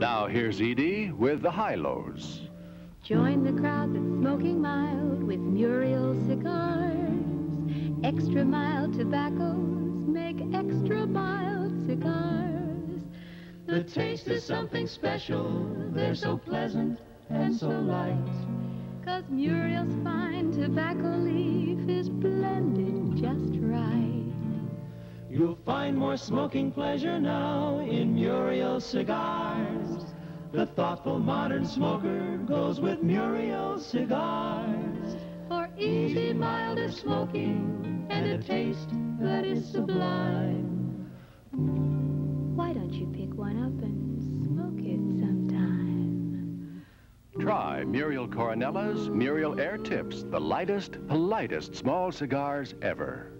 here's Edie with the Hi-Lo's. Join the crowd that's smoking mild with Muriel cigars. Extra mild tobaccos make extra mild cigars. The taste is something special. They're so pleasant and so light. Cause Muriel's fine tobacco You'll find more smoking pleasure now in Muriel cigars. The thoughtful modern smoker goes with Muriel cigars. For easy, milder smoking and a taste that is sublime. Why don't you pick one up and smoke it sometime? Try Muriel Coronella's Muriel Air Tips, the lightest, politest small cigars ever.